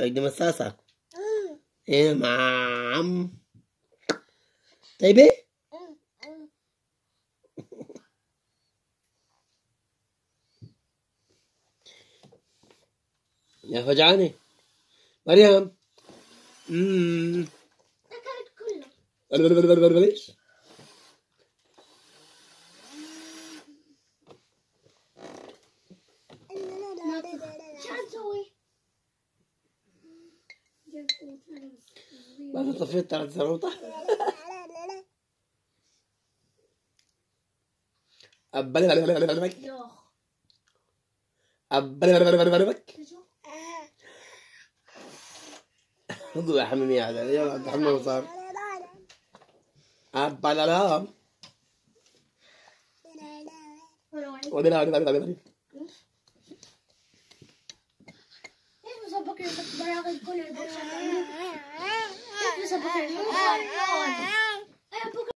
دي مساسة إيه نعم طيب إيه؟ يا فجعاني مريم. امم أكلت كله. ليش شو نسوي؟ ما طفيت ثلاث سنوات أبلك يوخ أبلك شو؟ خذوا يا حمامي هذا يلا عند حمام صار أبلك Barakid ko nalbog sa.